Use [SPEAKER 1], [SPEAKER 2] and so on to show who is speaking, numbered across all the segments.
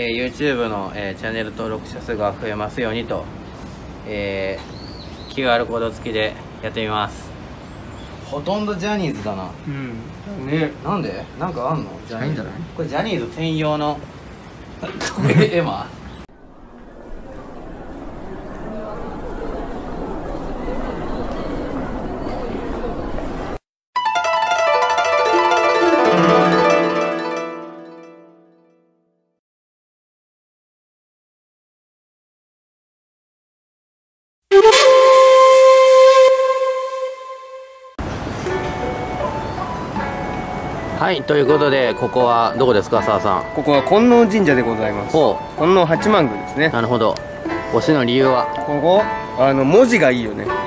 [SPEAKER 1] えー YouTube の、えーチャンネル登録者数が増えますようにと、えー、気があること付きでやってみます。ほとんどジャニーズだな。
[SPEAKER 2] うん。ね。
[SPEAKER 1] なんで？なんかあんの？ジャニーズ。
[SPEAKER 2] ないんじゃない？
[SPEAKER 1] これジャニーズ専用の えエマ？はいということでここはどこですか澤さん？
[SPEAKER 2] ここは金王神社でございます。
[SPEAKER 1] ほ
[SPEAKER 2] 金王八幡宮ですね。
[SPEAKER 1] うなるほど。推しの理由は？
[SPEAKER 2] ここあの文字がいいよね。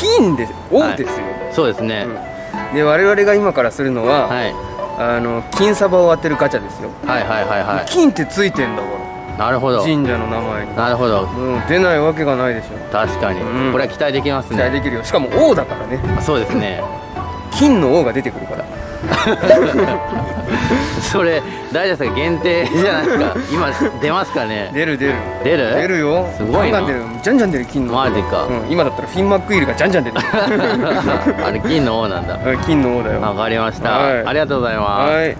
[SPEAKER 2] 金です。王ですよ、
[SPEAKER 1] そうですね、
[SPEAKER 2] うん。で我々が今からするのは、
[SPEAKER 1] はい、
[SPEAKER 2] あの金サバを当てるガチャですよ、
[SPEAKER 1] はいはいはいはい。
[SPEAKER 2] 金ってついてんだか
[SPEAKER 1] なるほど。
[SPEAKER 2] ら神社の名前に
[SPEAKER 1] なるほど。
[SPEAKER 2] もう出ないわけがないでしょ。
[SPEAKER 1] 確かに、
[SPEAKER 2] うん。
[SPEAKER 1] これは期待できます
[SPEAKER 2] 期待
[SPEAKER 1] ね
[SPEAKER 2] できるよ。しかも王だからね。
[SPEAKER 1] そうですね。
[SPEAKER 2] 金の王が出てくるから。
[SPEAKER 1] それ大丈夫ですか？限定じゃないですか？今出ますかね？
[SPEAKER 2] 出る出る。
[SPEAKER 1] 出る？
[SPEAKER 2] 出るよ。
[SPEAKER 1] すごいな。
[SPEAKER 2] じゃんじゃん出る。金の
[SPEAKER 1] マジか。
[SPEAKER 2] うん、今だったらフィンマックイールがじゃんじゃん出てる。
[SPEAKER 1] あれ銀の王なんだ。
[SPEAKER 2] うん金の王だよ。
[SPEAKER 1] わかりました、
[SPEAKER 2] はい。
[SPEAKER 1] ありがとうございます、
[SPEAKER 2] はい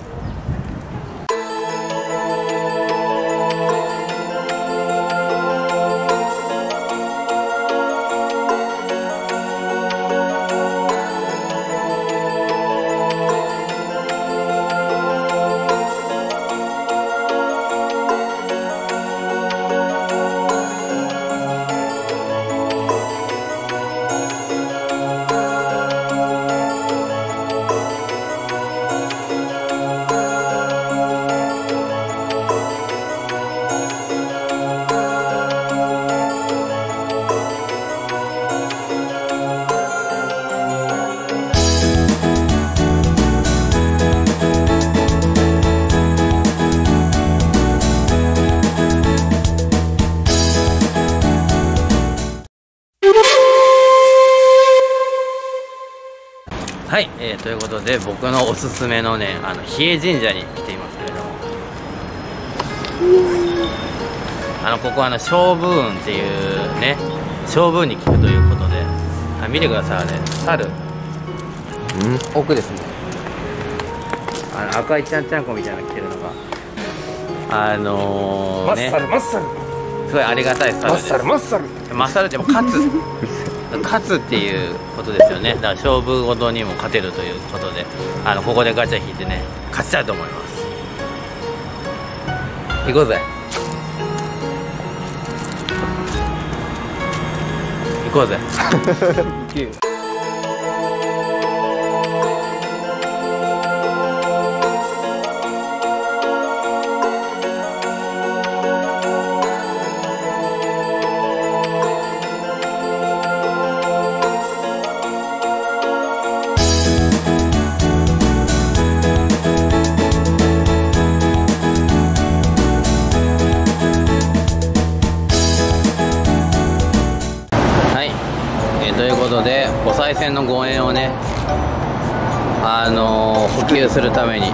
[SPEAKER 1] はい、えーということで僕のおすすめのねあの比叡神社に来ていますけれども。あのここはあの勝負運っていうね勝負運に効くということであ見てくださいあれ。猿。うん？奥ですね。あの赤いちゃんちゃんこみたいなの着てるのが。あのー、ね
[SPEAKER 2] マッサルマッサル。
[SPEAKER 1] すごいありがたい猿です。
[SPEAKER 2] マッサルマッサル。
[SPEAKER 1] マサルっても勝つ 勝つっていうことですよね。だから勝負ごとにも勝てるということであのここでガチャ引いてね勝ちたいと思います。行こうぜ。行こうぜ ことでお賽銭のご縁をねあのー、補給するために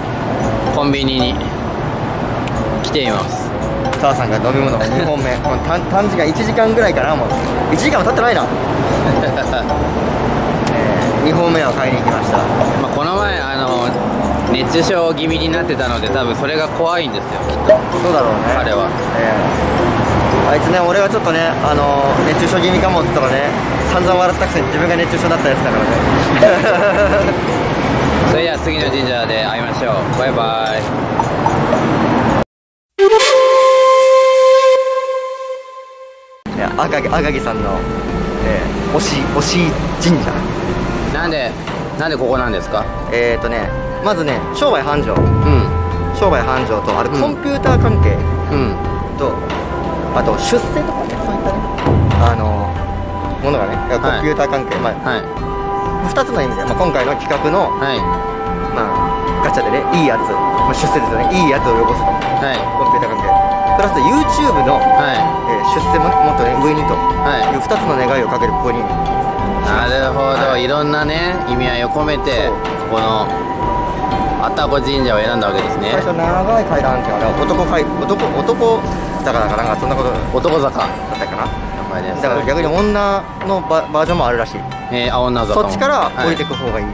[SPEAKER 1] コンビニに来ています。
[SPEAKER 2] 母さんが飲み物が2本目。この短短時間1時間ぐらいかなもう。1時間も経ってないな、えー、2本目を買いに行きました。
[SPEAKER 1] まあ、この前あの熱中症気味になってたので多分それが怖いんですよきっと。
[SPEAKER 2] そうだろうね。
[SPEAKER 1] 彼は。
[SPEAKER 2] ええ。あいつね俺がちょっとねあの熱中症気味かもって言ったらね散々笑ったくせに自分が熱中症だったやつだからね。
[SPEAKER 1] それでは次の神社で会いましょう。バイバイ。
[SPEAKER 2] いや赤木赤木さんの、えー、推し推し神社。
[SPEAKER 1] なんでなんでここなんですか？
[SPEAKER 2] えっ、ー、とねまずね商売繁盛。
[SPEAKER 1] うん。
[SPEAKER 2] 商売繁盛とあれ
[SPEAKER 1] うん。
[SPEAKER 2] コンピューター関係
[SPEAKER 1] うん。
[SPEAKER 2] と、あと出世とかねそういったね。あのものがねコンピューター関係、まあ
[SPEAKER 1] はい。
[SPEAKER 2] 2つの意味で、まあ、今回の企画の、
[SPEAKER 1] はい。
[SPEAKER 2] まあ、ガチャでねいいやつ、まあ、出世ですよねいいやつをよこすと。
[SPEAKER 1] はい。
[SPEAKER 2] コンピューター関係。プラス YouTube の、
[SPEAKER 1] は
[SPEAKER 2] えー出世ももっとね上にと。
[SPEAKER 1] いはい。
[SPEAKER 2] いう2つの願いをかけるここに
[SPEAKER 1] なるほど、い、ろんなね意味合いを込めてこの愛宕神社を選んだわけですね。
[SPEAKER 2] 最初長い階段ってあれ男階男男坂だからなんかそんなこと。だ
[SPEAKER 1] 男坂。
[SPEAKER 2] ったかな
[SPEAKER 1] 了解で。す
[SPEAKER 2] だから逆に女のババージョンもあるらしい。
[SPEAKER 1] えー、あ女坂も。
[SPEAKER 2] そっちから降りて
[SPEAKER 1] は
[SPEAKER 2] く方がいいっ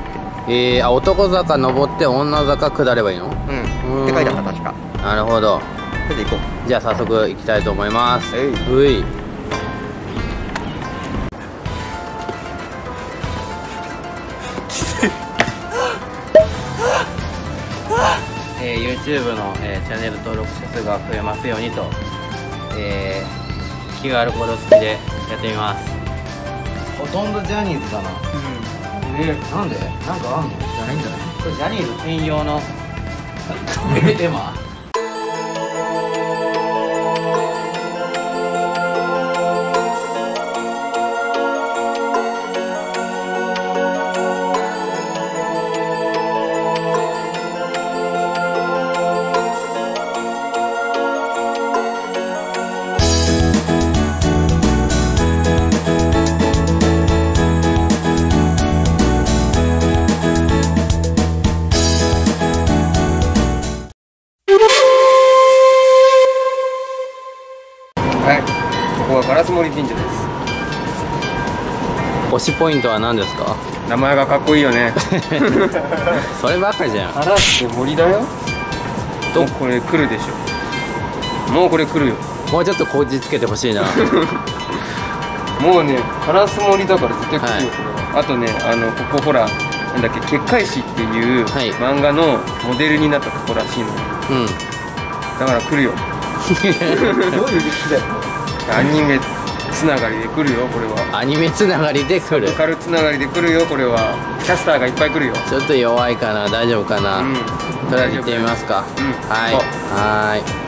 [SPEAKER 2] て、
[SPEAKER 1] い、えー、あ男坂登って女坂下ればいいの？
[SPEAKER 2] うん。って書いてあった確か。
[SPEAKER 1] なるほど。
[SPEAKER 2] それで行こう。
[SPEAKER 1] じゃあ早速行きたいと思います。
[SPEAKER 2] はい。う
[SPEAKER 1] い。えー、YouTube の、えーチャンネル登録者数が増えますようにと、えー、QR コード付きでやってみます。ほとんどジャニーズだな。えー、なんで？なんかあんの？じゃないんじゃない？これジャニーズ専用の。エマ推しポイントは何ですか？
[SPEAKER 3] 名前がかっこいいよね。
[SPEAKER 1] そればっかじゃん。
[SPEAKER 3] ガラスって森だよ。
[SPEAKER 1] ど？
[SPEAKER 3] もうこれ来るでしょ。もうこれ来るよ。
[SPEAKER 1] もうちょっとこじつけてほしいな。
[SPEAKER 3] もうねガラス森だから絶対来るよ、
[SPEAKER 1] はい。
[SPEAKER 3] あとねあのここほらなんだっけ結界師っていう
[SPEAKER 1] はい。
[SPEAKER 3] 漫画のモデルになったとこらしいの
[SPEAKER 1] うん。
[SPEAKER 3] だから来るよ。
[SPEAKER 2] どういう歴史だよ。
[SPEAKER 3] アニメつながりで来るよこれは。
[SPEAKER 1] アニメつながりで来る。
[SPEAKER 3] ロカルつながりで来るよこれは。キャスターがいっぱい来るよ。
[SPEAKER 1] ちょっと弱いかな。大丈夫かな、
[SPEAKER 3] うん。
[SPEAKER 1] とりあえず行ってみますか、
[SPEAKER 3] うん
[SPEAKER 1] はい。はーい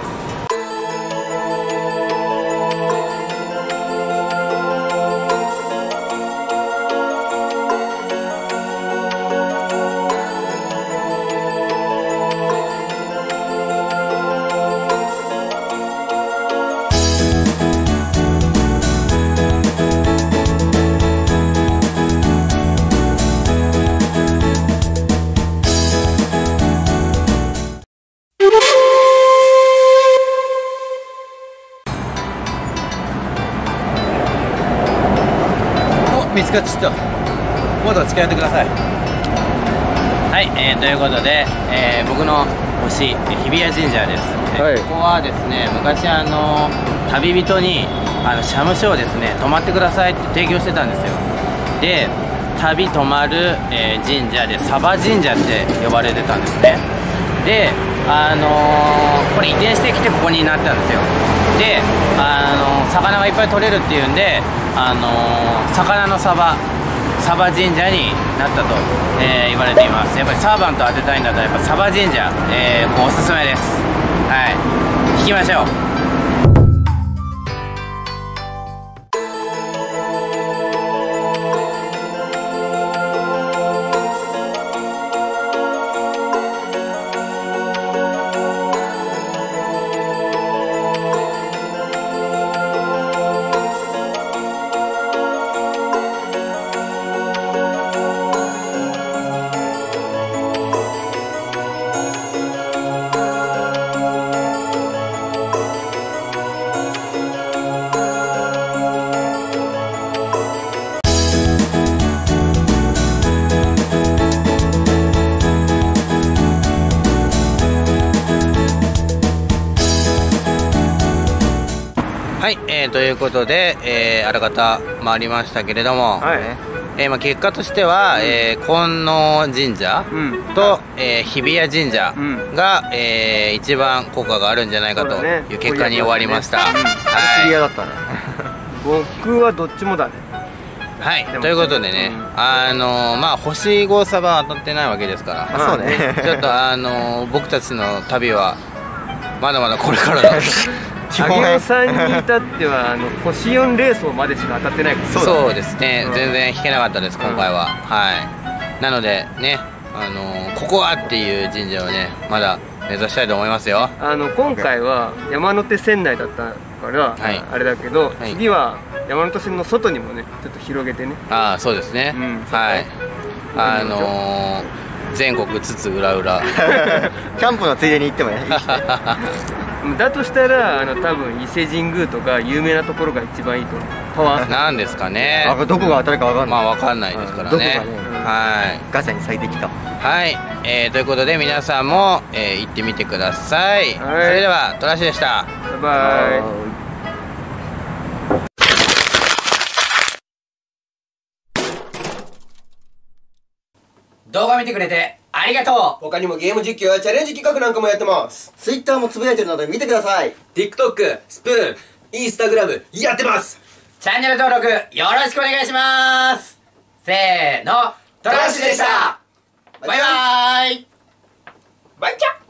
[SPEAKER 2] お見つかっちゃったもっと近寄ってください。
[SPEAKER 1] はい、えーということで、えー僕の推し日比谷神社です、えー
[SPEAKER 3] はい。
[SPEAKER 1] ここはですね昔あの旅人にあの社務所をですね泊まってくださいって提供してたんですよ。で旅泊まる、えー神社でサバ神社って呼ばれてたんですね。であのーこれ移転してきてここになったんですよであの魚がいっぱい取れるっていうんであの魚のサバサバ神社になったと、えー言われています。やっぱりサーバント当てたいんだったらやっぱサバ神社、えーおすすめです。はい。引きましょう。はい、えーということで、えーあらかた回りましたけれども、
[SPEAKER 3] はい。
[SPEAKER 1] えーまあ、結果としては、えー金王神社
[SPEAKER 3] うん。
[SPEAKER 1] と、えー日比谷神社
[SPEAKER 3] うん。
[SPEAKER 1] が、えー一番効果があるんじゃないかという結果に終わりました。
[SPEAKER 3] うん
[SPEAKER 2] 知り合い。
[SPEAKER 1] は
[SPEAKER 2] だったね
[SPEAKER 3] 僕はどっちもだね。
[SPEAKER 1] い、はいということでね、あのーまあ星5サバ当たってないわけですから、
[SPEAKER 2] あそうね。
[SPEAKER 1] ちょっとあのー僕たちの旅はまだまだこれからだ。
[SPEAKER 2] 基本
[SPEAKER 3] さんに至ってはあの星4レースまでしか当たってないから
[SPEAKER 1] そうですね、
[SPEAKER 3] うん。
[SPEAKER 1] 全然弾けなかったです今回は、はい。なのでねあのーここはっていう神社をねまだ目指したいと思いますよ。
[SPEAKER 3] あの今回は山手線内だったから、
[SPEAKER 1] はい。
[SPEAKER 3] あれだけど、
[SPEAKER 1] はい。
[SPEAKER 3] 次は山手線の外にもねちょっと広げてね。
[SPEAKER 1] ああそうですね、
[SPEAKER 3] うん。
[SPEAKER 1] はい。あのー全国津々浦々。
[SPEAKER 2] キャンプのついでに行ってもねいいしね
[SPEAKER 3] だとしたらあの多分伊勢神宮とか有名なところが一番いいと思う。パワー
[SPEAKER 1] なんですかね。
[SPEAKER 2] あどこが当たるか分かんない、
[SPEAKER 1] まあわかんないですからね。
[SPEAKER 2] ね。
[SPEAKER 1] はい。
[SPEAKER 2] ガチャに最適か
[SPEAKER 1] はい、えーということで皆さんも、えー行ってみてください、
[SPEAKER 3] はい。
[SPEAKER 1] それではトラッシュでした。
[SPEAKER 3] バイバイ。
[SPEAKER 1] 動画見てくれてありがと
[SPEAKER 4] 他にもゲーム実況やチャレンジ企画なんかもやってます。
[SPEAKER 2] ツイッターもつぶやいてるので見てください。
[SPEAKER 4] TikTok、スプーン、インスタグラムやってます。
[SPEAKER 1] うチャンネル登録よろしくお願いします。せーのトラッシュでした。バイバイ。
[SPEAKER 4] バイチャ